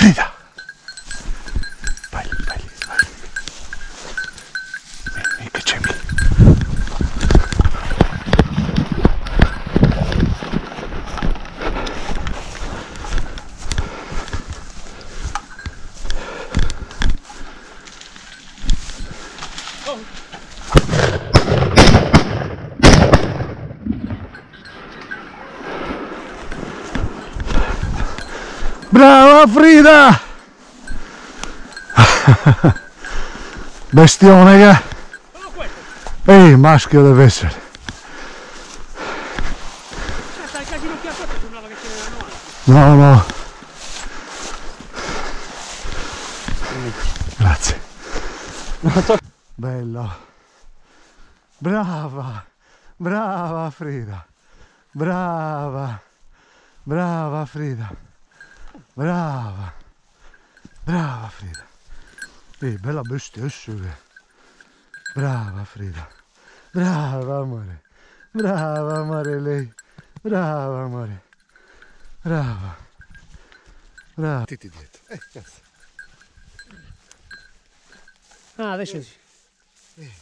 Frida. Baile, baile, baile. Eh, eh, ven, ven, que. Oh. Brava Frida! Bestione che... Ehi, maschio deve essere. No, no. Grazie. Bello. Brava. Brava Frida. Brava. Brava Frida. Brava. Brava Frida. Ehi, bella bestiosa. che- Brava Frida. Brava amore. Brava amore lei. Brava amore. Brava. Brava. Ti dietro. Eh, cazzo. Ah, adesso sì. Eh,